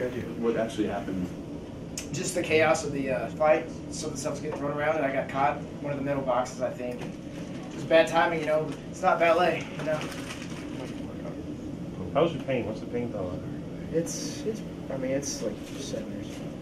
Good you. What actually happened? Just the chaos of the uh, fight. Some of the stuff was getting thrown around, and I got caught in one of the middle boxes, I think. It was bad timing, you know. It's not ballet, you know. How's your pain? What's the pain level? It's it's. I mean, it's like seven or something.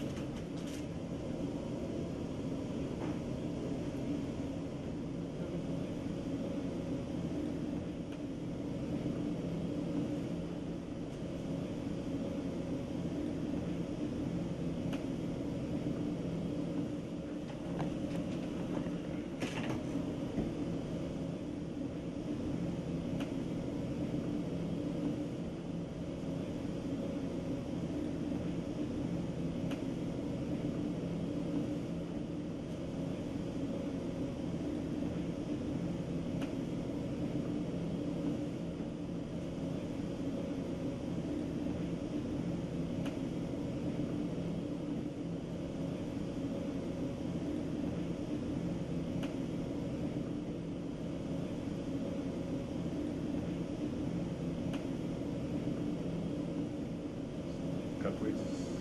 какой-то.